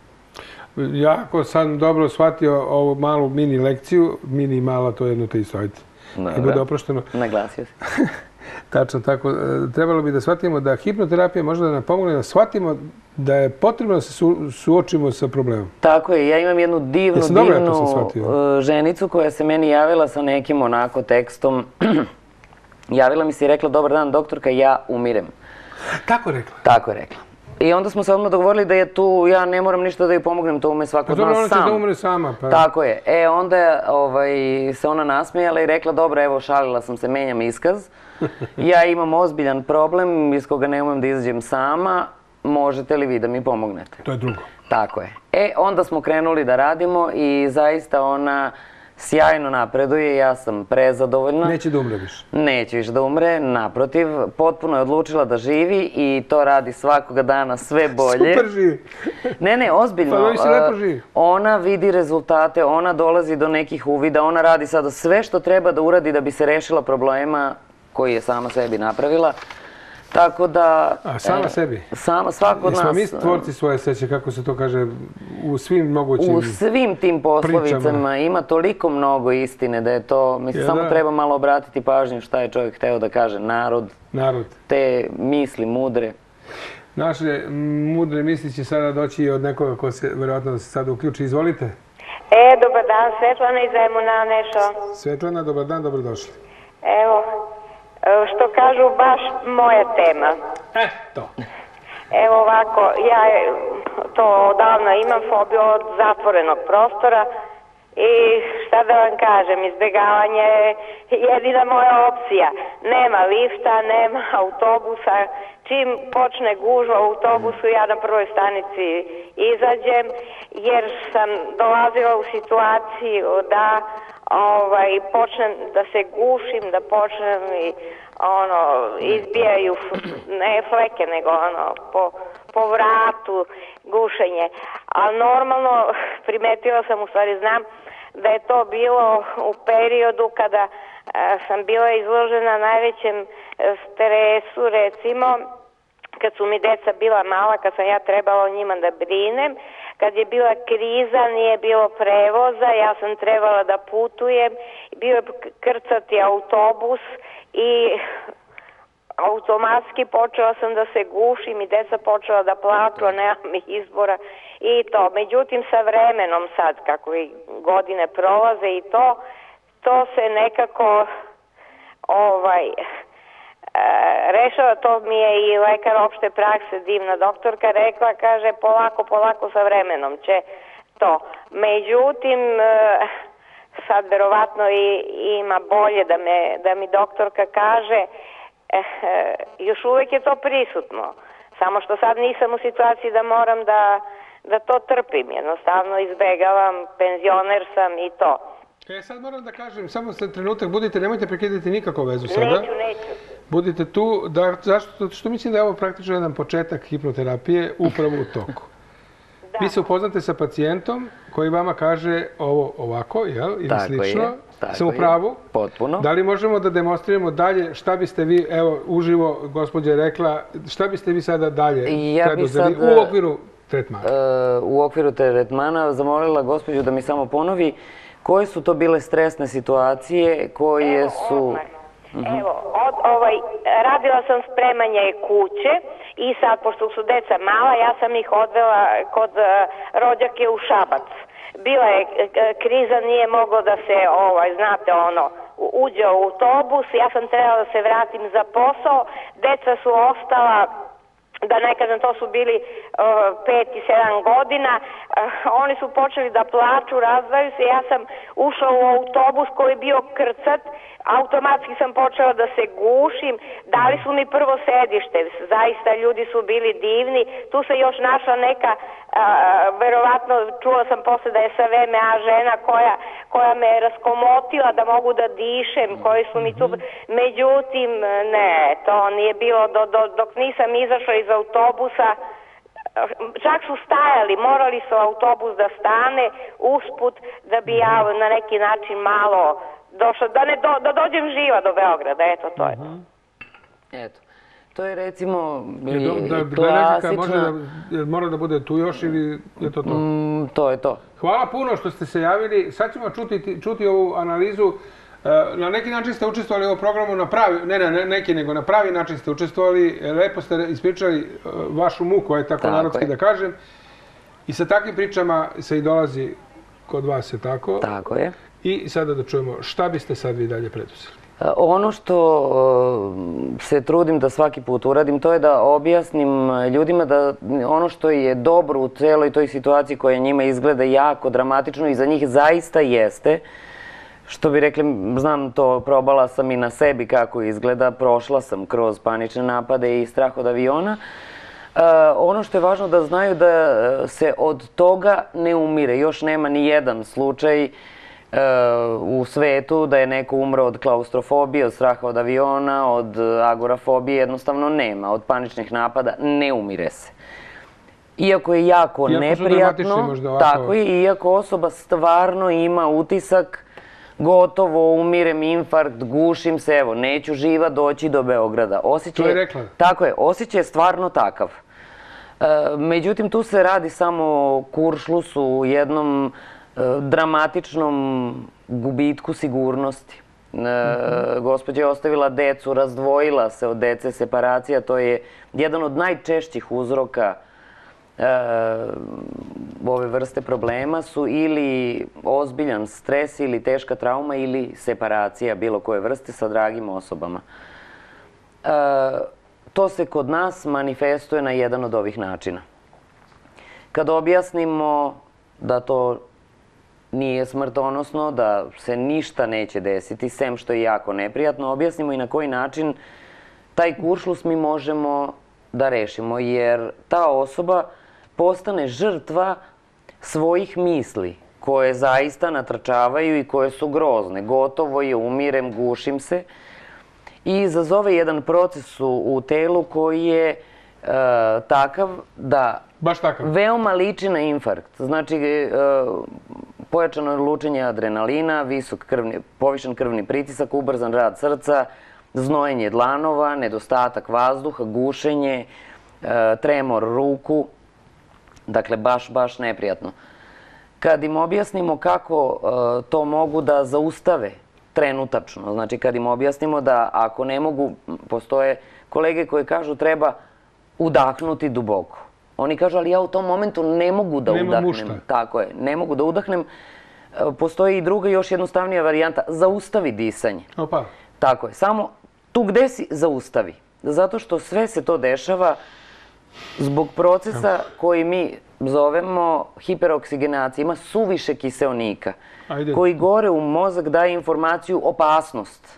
S1: Ja ako sam dobro shvatio ovu malu mini lekciju, mini i mala to je jedno te isto, ajde. I bude oprošteno.
S2: Naglasio se.
S1: Tačno tako. E, trebalo bi da shvatimo da hipnoterapija može da nam pomogne da shvatimo da je potrebno da se su, suočimo sa problemom.
S2: Tako je. Ja imam jednu divnu, divnu e, ženicu koja se meni javila sa nekim onako tekstom. javila mi se i rekla, dobar dan doktorka, ja umirem.
S1: Tako je rekla?
S2: Tako je rekla. I onda smo se odmah dogovorili da je tu, ja ne moram ništa da joj pomognem, to ume svako pa od nas sam.
S1: Pa dobro, ona će da umre sama.
S2: Pa. Tako je. E, onda ovaj, se ona nasmijala i rekla, dobro, evo, šalila sam se, menjam iskaz. Ja imam ozbiljan problem iz koga ne umem da izađem sama, možete li vi da mi pomognete?
S1: To je drugo.
S2: Tako je. E, onda smo krenuli da radimo i zaista ona sjajno napreduje, ja sam prezadovoljna.
S1: Neće da umre više?
S2: Neće više da umre, naprotiv, potpuno je odlučila da živi i to radi svakoga dana sve bolje.
S1: Super živi.
S2: Ne, ne, ozbiljno.
S1: Pa se lepo živi.
S2: Ona vidi rezultate, ona dolazi do nekih uvida, ona radi sada sve što treba da uradi da bi se rešila problema koji je sama sebi napravila. Tako da...
S1: A sama e, sebi?
S2: Sama, svako od nas.
S1: Smo mi tvorci svoje seće, kako se to kaže, u svim mogućim
S2: U svim tim poslovicama ima toliko mnogo istine da je to, mislim, samo treba malo obratiti pažnju šta je čovjek hteo da kaže. Narod.
S1: Narod.
S2: Te misli mudre.
S1: Naše mudre misli će sada doći od nekoga ko se, verovatno, se sada uključi. Izvolite.
S8: E, dobar dan, Svetlana Zemuna, Nešo.
S1: Svetlana, dobar dan, dobrodošli.
S8: Evo, E, što kažu baš moja tema.
S1: E, to.
S8: Evo ovako, ja to odavno imam fobiju od zatvorenog prostora i šta da vam kažem, izbjegavanje je jedina moja opcija. Nema lifta, nema autobusa, čim počne gužva u autobusu ja na prvoj stanici izađem jer sam dolazila u situaciju da ovaj, počnem da se gušim, da počnem i ono, izbijaju ne fleke, nego ono, po, po vratu gušenje. A normalno primetila sam, u stvari znam, da je to bilo u periodu kada a, sam bila izložena najvećem stresu, recimo, kad su mi deca bila mala, kad sam ja trebala o njima da brinem, kad je bila kriza, nije bilo prevoza, ja sam trebala da putujem, bio je krcati autobus i automatski počela sam da se gušim i deca počela da plaču, a nemam izbora i to. Međutim, sa vremenom sad, kako i godine prolaze i to, to se nekako ovaj, rešava, to mi je i lekar opšte prakse, divna doktorka, rekla, kaže, polako, polako sa vremenom će to. Međutim, e, sad verovatno i, ima bolje da, me, da mi doktorka kaže, eh, još uvek je to prisutno. Samo što sad nisam u situaciji da moram da, da to trpim. Jednostavno izbegavam, penzioner sam i to.
S1: E, sad moram da kažem, samo se trenutak, budite, nemojte prekidati nikako vezu sada.
S8: Neću, neću.
S1: Budite tu, da, zašto? Što mislim da je ovo praktično jedan početak hipnoterapije upravo u toku. da. Vi se upoznate sa pacijentom koji vama kaže ovo ovako, jel? Ili tako slično. Je, tako Sam u pravu?
S2: Potpuno.
S1: Da li možemo da demonstriramo dalje šta biste vi, evo, uživo, gospođa je rekla, šta biste vi sada dalje
S2: ja preduzeli
S1: sad, u okviru tretmana?
S2: Uh, u okviru tretmana zamolila gospođu da mi samo ponovi Koje su to bile stresne situacije koje
S8: Evo,
S2: su...
S8: Odmah. Mhm. Evo, od, ovaj, radila sam spremanje kuće i sad, pošto su deca mala, ja sam ih odvela kod uh, rođake u Šabac. Bila je uh, kriza, nije moglo da se, ovaj, znate, ono, uđe u autobus, ja sam trebala da se vratim za posao, deca su ostala da ne kažem, to su bili uh, pet i sedam godina, uh, oni su počeli da plaču, razdvaju se, ja sam ušla u autobus koji je bio krcat, automatski sam počela da se gušim, dali su mi prvo sedište, zaista ljudi su bili divni, tu se još našla neka, a, verovatno čula sam posle da je sa VMA žena koja, koja me je raskomotila da mogu da dišem, koji su mi tu, međutim, ne, to nije bilo, do, do, dok nisam izašla iz autobusa, čak su stajali, morali su autobus da stane usput da bi ja na neki način malo došla, da, ne do, da dođem živa do Beograda, eto to je to.
S2: Eto. To je recimo
S1: Je do, da, može
S2: klasična...
S1: da, mora da bude tu još ili je to to?
S2: Mm, to je to.
S1: Hvala puno što ste se javili. Sad ćemo čuti, čuti ovu analizu. E, Na neki način ste učestvovali u programu na pravi, ne na neki, nego na pravi način ste učestvovali. Lepo ste ispričali e, vašu muku, aj tako,
S2: Tako
S1: narodski
S2: je.
S1: da kažem. I sa takvim pričama se i dolazi kod vas, je tako?
S2: Tako je.
S1: I sada da čujemo šta biste sad vi dalje preduzeli.
S2: Ono što e, se trudim da svaki put uradim, to je da objasnim e, ljudima da ono što je dobro u celoj toj situaciji koja njima izgleda jako dramatično i za njih zaista jeste, što bi rekli, znam to, probala sam i na sebi kako izgleda, prošla sam kroz panične napade i strah od aviona. E, ono što je važno da znaju da se od toga ne umire. Još nema ni jedan slučaj u svetu da je neko umro od klaustrofobije, od straha od aviona, od agorafobije, jednostavno nema. Od paničnih napada ne umire se. Iako je jako
S1: Iako
S2: neprijatno,
S1: možda ovako.
S2: tako je, i iako osoba stvarno ima utisak gotovo, umirem, infarkt, gušim se, evo, neću živa doći do Beograda. Osjećaj,
S1: To je rekla.
S2: Tako je, osjećaj je stvarno takav. E, međutim, tu se radi samo o kuršlusu, jednom dramatičnom gubitku sigurnosti. E, gospođa je ostavila decu, razdvojila se od dece, separacija, to je jedan od najčešćih uzroka e, ove vrste problema su ili ozbiljan stres ili teška trauma ili separacija bilo koje vrste sa dragim osobama. E, to se kod nas manifestuje na jedan od ovih načina. Kad objasnimo da to nije smrtonosno, da se ništa neće desiti, sem što je jako neprijatno, objasnimo i na koji način taj kuršlus mi možemo da rešimo, jer ta osoba postane žrtva svojih misli, koje zaista natrčavaju i koje su grozne. Gotovo je, umirem, gušim se. I izazove jedan proces u, telu koji je e, takav da
S1: Baš takav.
S2: veoma liči na infarkt. Znači, e, pojačano lučenje adrenalina, visok krvni, povišen krvni pritisak, ubrzan rad srca, znojenje dlanova, nedostatak vazduha, gušenje, e, tremor ruku, dakle baš, baš neprijatno. Kad im objasnimo kako e, to mogu da zaustave trenutačno, znači kad im objasnimo da ako ne mogu, postoje kolege koji kažu treba udahnuti duboko. Oni kažu, ali ja u tom momentu ne mogu da udahnem.
S1: u šta.
S2: Tako je, ne mogu da udahnem. E, Postoji i druga, još jednostavnija varijanta, zaustavi disanje.
S1: Opa.
S2: Tako je, samo tu gde si zaustavi. Zato što sve se to dešava zbog procesa koji mi zovemo hiperoksigenacija. Ima suviše kiseonika
S1: Ajde.
S2: koji gore u mozak daje informaciju opasnost.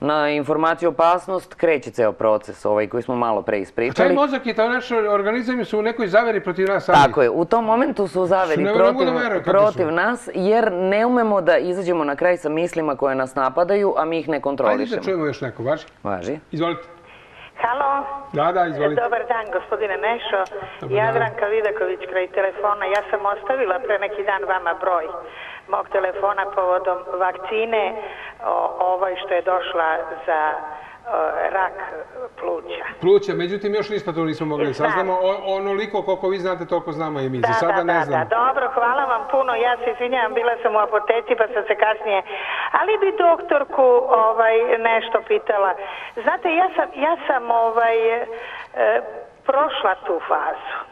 S2: Na informaciju opasnost kreće ceo proces, ovaj koji smo malo pre
S1: Taj
S2: ispričali.
S1: mozak i taj naš organizam su u nekoj zaveri protiv nas samih.
S2: Tako je, u tom momentu su zaveri
S1: ne mogu
S2: protiv,
S1: da
S2: protiv nas, jer ne umemo da izađemo na kraj sa mislima koje nas napadaju, a mi ih ne
S1: Ajde
S2: kontrolišemo.
S1: da čujemo još neko, važi?
S2: Važi.
S1: Izvolite.
S9: Halo,
S1: Da, da, izvolite.
S9: dobar dan gospodine Mešo.
S1: Dobar dan.
S9: Jadranka Vidaković kraj telefona. Ja sam ostavila pre neki dan vama broj mog telefona povodom vakcine o, ovoj što je došla za rak pluća.
S1: Pluća, međutim još ništa to nismo mogli da
S9: Znam.
S1: saznamo. Onoliko koliko vi znate, toliko znamo i mi.
S9: Da,
S1: Za sada
S9: da,
S1: ne
S9: da,
S1: znam.
S9: da, dobro, hvala vam puno. Ja se izvinjavam, bila sam u apoteci pa sam se kasnije... Ali bi doktorku ovaj, nešto pitala. Znate, ja sam, ja sam ovaj, e, prošla tu fazu.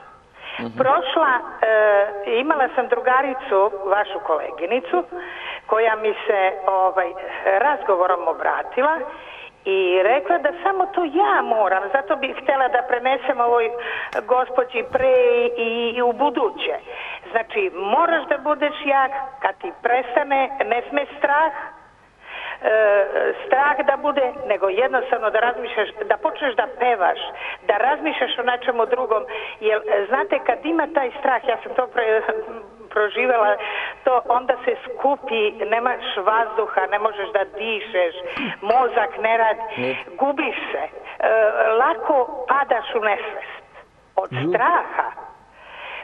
S9: Prošla, e, imala sam drugaricu, vašu koleginicu, koja mi se ovaj, razgovorom obratila I rekla da samo to ja moram, zato bih htjela da prenesem ovoj gospođi pre i, i u buduće. Znači, moraš da budeš jak, kad ti prestane, ne sme strah, strah da bude, nego jednostavno da razmišljaš, da počneš da pevaš, da razmišljaš o nečemu drugom, jer e, znate kad ima taj strah, ja sam to pre, proživela, to onda se skupi, nemaš vazduha, ne možeš da dišeš, mozak ne radi, gubiš se, e, lako padaš u nesvest od straha.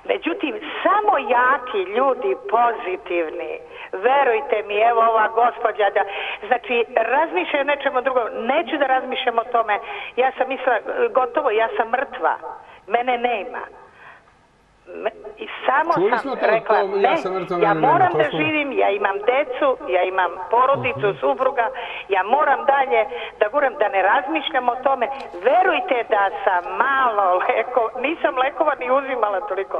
S9: Međutim, samo jaki ljudi, pozitivni, verujte mi, evo ova gospođa, da, znači, razmišljaju nečemu drugom, neću da razmišljam o tome, ja sam mislila, gotovo, ja sam mrtva, mene nema. I samo
S1: Čuli
S9: sam
S1: to,
S9: rekla,
S1: to, ja
S9: ne,
S1: sam
S9: ja
S1: mene nema,
S9: moram da živim, ja imam decu, ja imam porodicu, supruga, ja moram dalje da guram, da ne razmišljam o tome. Verujte da sam malo leko, nisam lekova ni uzimala toliko.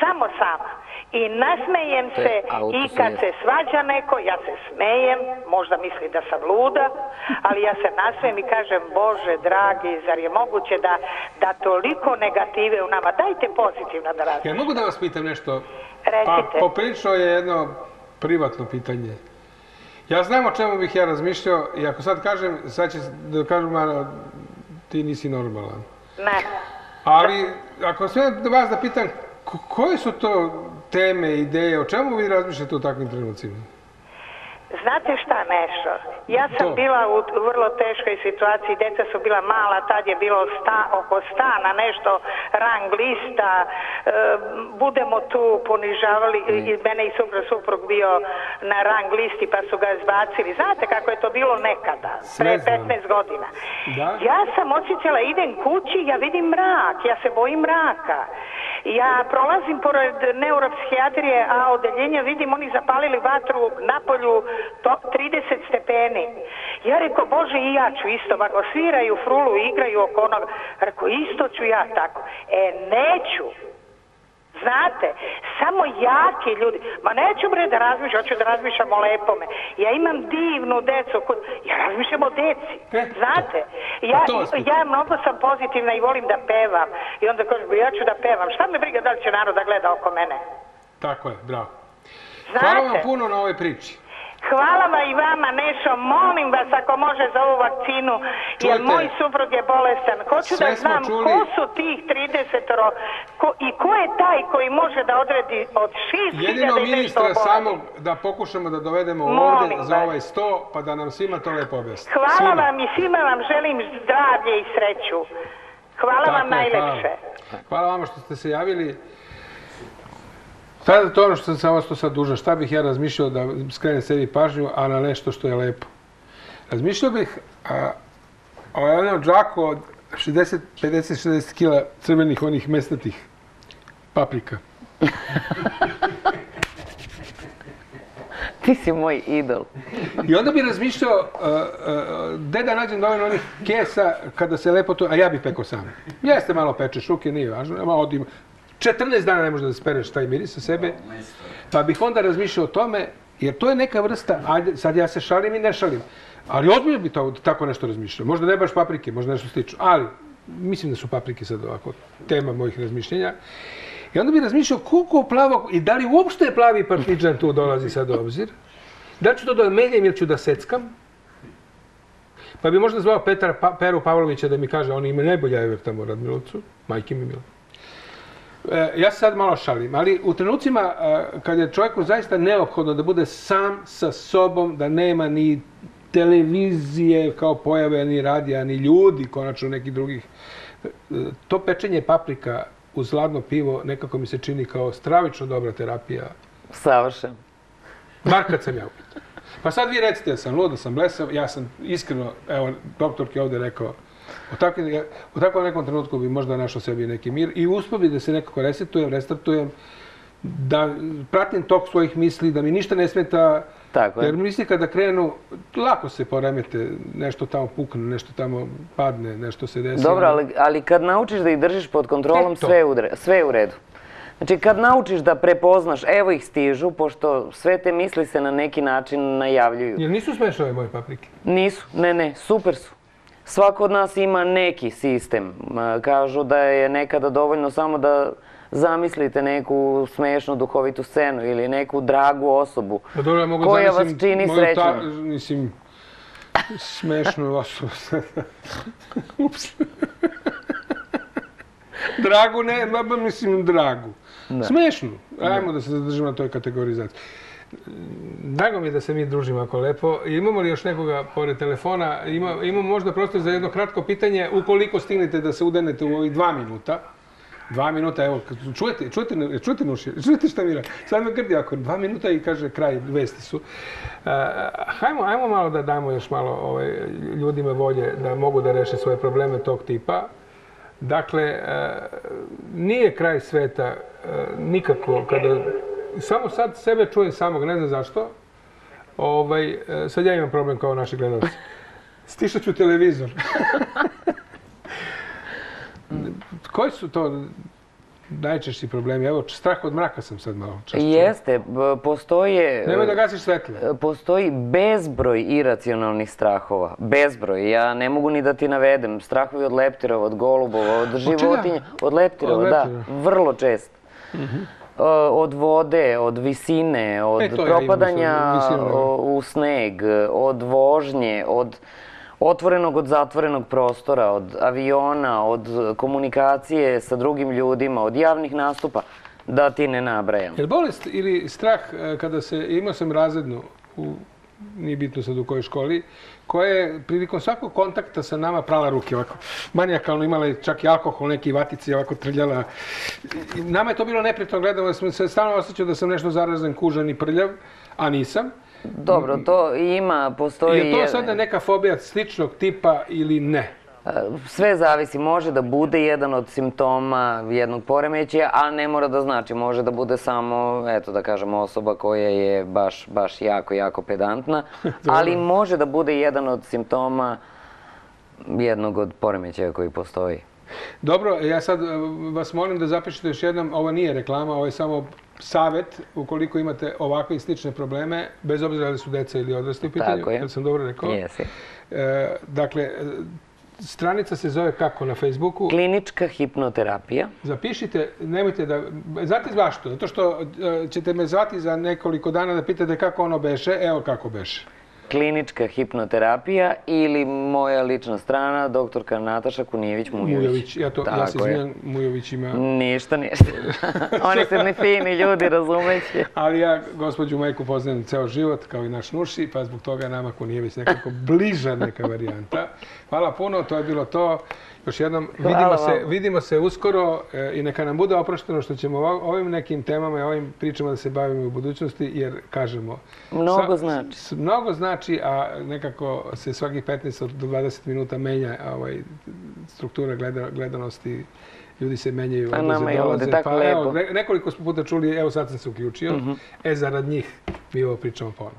S9: Samo sama. I nasmejem se i kad se svađa neko, ja se smejem, možda misli da sam luda, ali ja se nasmejem i kažem, Bože dragi, zar je moguće da, da toliko negative u nama, dajte pozitivno da razmišljam.
S1: Ja mogu da vas pitam nešto?
S9: Recite.
S1: Pa, poprilično je jedno privatno pitanje. Ja znam o čemu bih ja razmišljao i ako sad kažem, sad će da kažem, Ana, ti nisi normalan.
S9: Ne.
S1: Ali, ako sve vas da pitam, ko- koje su to teme, ideje, o čemu vi razmišljate u takvim trenucima?
S9: Znate šta nešto? Ja sam
S1: To.
S9: bila u vrlo teškoj situaciji, djeca su bila mala, tad je bilo sta, oko stana nešto, rang lista, e, budemo tu ponižavali, i mene i suprug, suprug bio na rang listi pa su ga izbacili. Znate kako je to bilo nekada, pre
S1: Sve znam.
S9: 15 godina.
S1: Da.
S9: Ja sam osjećala, idem kući, ja vidim mrak, ja se bojim mraka. Ja prolazim pored neuropsihijatrije, a odeljenja vidim oni zapalili vatru na polju to, 30 stepeni. Ja rekao, Bože, i ja ću isto, ako sviraju frulu, igraju oko onog, rekao, isto ću ja tako. E, neću. Znate, samo jaki ljudi. Ma neću bre da razmišljam, hoću da razmišljam o lepome. Ja imam divnu decu, kod- ja razmišljam o deci.
S1: E,
S9: Znate, ja,
S1: A to vas pitam.
S9: ja mnogo sam pozitivna i volim da pevam. I onda kažem, ja ću da pevam. Šta me briga da li će narod da gleda oko mene?
S1: Tako je, bravo.
S9: Znate,
S1: Hvala vam puno na ovoj priči.
S9: Hvala vam i vama, Nešo, molim vas ako može za ovu vakcinu, jer
S1: Čujte.
S9: moj suprug je bolestan. Hoću da znam
S1: čuli.
S9: ko su tih 30 ko, i ko je taj koji može da odredi od 6000
S1: Jedino ministra samo da pokušamo da dovedemo ovdje za ovaj sto, pa da nam svima to lepo objasni.
S9: Hvala
S1: Svima.
S9: vam i svima vam želim zdravlje i sreću. Hvala
S1: Tako
S9: vam
S1: je,
S9: najlepše.
S1: Hvala. hvala vama što ste se javili. Sada to ono što sam što sad dužan. Šta bih ja razmišljao da skrenem sebi pažnju, a na nešto što je lepo. Razmišljao bih a, o jednom džaku od 60, 50-60 kila crvenih onih mesnatih paprika.
S2: Ti si moj idol.
S1: I onda bi razmišljao uh, uh, gde da nađem dovoljno onih kesa kada se lepo to... A ja bih pekao sam. Jeste malo peče šuke, nije važno. Malo odim. 14 dana ne može da spereš taj miris sa sebe. Pa bih onda razmišljao o tome, jer to je neka vrsta, ajde, sad ja se šalim i ne šalim, ali ozbiljno bi to, tako nešto razmišljao. Možda ne baš paprike, možda nešto slično, ali mislim da su paprike sad ovako tema mojih razmišljenja. I onda bi razmišljao koliko plavog, i da li uopšte plavi partidžan tu dolazi sad u obzir, da li ću to da meljem ili ću da seckam, pa bi možda zvao Petra, pa, Peru Pavlovića da mi kaže, on ima najbolji ajver tamo u Radmilovcu, majke mi milo. E, ja se sad malo šalim, ali u trenucima e, kad je čovjeku zaista neophodno da bude sam sa sobom, da nema ni televizije kao pojave, ni radija, ni ljudi, konačno nekih drugih, e, to pečenje paprika uz hladno pivo nekako mi se čini kao stravično dobra terapija,
S2: Savršen.
S1: bar kad sam ja upitan. Pa sad vi recite da sam lud, da sam blesav, ja sam iskreno, evo, doktorki je ovdje rekao, u takvom, u takvom nekom trenutku bi možda našao sebi neki mir i uspio bi da se nekako resetujem, restartujem, da pratim tok svojih misli, da mi ništa ne smeta,
S2: Tako je.
S1: jer misli kada krenu, lako se poremete, nešto tamo pukne, nešto tamo padne, nešto se desi.
S2: Dobro, ali, ali kad naučiš da ih držiš pod kontrolom,
S1: E,
S2: sve je, u dre- sve je u redu. Znači, kad naučiš da prepoznaš, evo ih stižu, pošto sve te misli se na neki način najavljuju.
S1: Jer nisu smešne ove moje paprike?
S2: Nisu, ne, ne, super su. Svako od nas ima neki sistem. Kažu da je nekada dovoljno samo da zamislite neku smešnu duhovitu scenu ili neku dragu osobu
S1: Pa dobro, ja mogu
S2: koja
S1: zamislim
S2: vas čini srećnim.
S1: mislim, smešnu osobu. Ups. dragu ne, mislim dragu. Smešnu. Ajmo da se zadržimo na toj kategorizaciji. Drago mi je da se mi družimo ako lepo. Imamo li još nekoga pored telefona? Ima, imamo možda prostor za jedno kratko pitanje. Ukoliko stignete da se udenete u ovih dva minuta, Dva minuta, evo, čujete, čujete, čujete nuši, čujete šta mira? Sad me grdi ako dva minuta i kaže kraj, vesti su. Uh, hajmo, hajmo malo da damo još malo ovaj, ljudima volje da mogu da reše svoje probleme tog tipa. Dakle, e, nije kraj sveta e, nikako kada... Samo sad sebe čujem samog, ne znam zašto. Ovaj, e, sad ja imam problem kao naši gledalci. Stišat ću televizor. Koji su to najčešći problemi? Evo, strah od mraka sam sad malo češće.
S2: Jeste, postoje...
S1: Nemoj da gasiš svetlo.
S2: Postoji bezbroj iracionalnih strahova. Bezbroj. Ja ne mogu ni da ti navedem. Strahovi od leptirova, od golubova, od životinja. Od leptirova, da. Vrlo čest. E, Od vode, od visine, od
S1: E,
S2: propadanja
S1: da.
S2: o, u sneg, od vožnje, od otvorenog od zatvorenog prostora, od aviona, od komunikacije sa drugim ljudima, od javnih nastupa, da ti ne nabrajam.
S1: Jel bolest ili strah e, kada se, imao sam razrednu, u, nije bitno sad u kojoj školi, koja je prilikom svakog kontakta sa nama prala ruke ovako. Manijakalno imala je čak i alkohol, neki vatici ovako trljala. Nama je to bilo neprijatno gledamo, da sam se stalno osjećao da sam nešto zarazan, kužan i prljav, a nisam.
S2: Dobro, to ima, postoji...
S1: Je to sada neka fobija sličnog tipa ili ne?
S2: Sve zavisi, može da bude jedan od simptoma jednog poremećaja, a ne mora da znači, može da bude samo, eto da kažemo, osoba koja je baš, baš jako, jako pedantna, ali može da bude jedan od simptoma jednog od poremećaja koji postoji.
S1: Dobro, ja sad e, vas molim da zapišete još jednom, ovo nije reklama, ovo je samo savet, ukoliko imate ovakve i slične probleme, bez obzira da li su deca ili odrasli u pitanju,
S2: Tako je.
S1: jel sam dobro rekao?
S2: Jesi.
S1: E, dakle, stranica se zove kako na Facebooku?
S2: Klinička hipnoterapija.
S1: Zapišite, nemojte da... Znate zašto? Zato što e, ćete me zvati za nekoliko dana da pitate kako ono beše, evo kako beše.
S2: Klinička hipnoterapija ili moja lična strana, doktorka Nataša Kunijević-Mujović.
S1: Mujović, ja, to, ja se izvinjam, Mujović ima...
S2: Ništa, ništa. Oni su ni fini ljudi, razumeći.
S1: Ali ja gospođu majku poznajem ceo život, kao i naš Nuši, pa zbog toga nama Kunijević nekako bliža neka varijanta. Hvala puno, to je bilo to. Još jednom, vidimo se, vidimo se uskoro e, i neka nam bude oprošteno što ćemo ovim nekim temama i ovim pričama da se bavimo u budućnosti, jer kažemo...
S2: Mnogo
S1: sa-
S2: znači.
S1: s- Mnogo znači, a nekako se svakih 15 do 20 minuta menja ovaj, struktura gleda, gledanosti ljudi se menjaju,
S2: Pa
S1: odlaze,
S2: nama je ovde
S1: dolaze.
S2: tako
S1: pa
S2: lepo. Mhm.
S1: evo, ne- nekoliko smo puta čuli, evo sad sam se uključio. E, zarad njih mi ovo pričamo ponovno.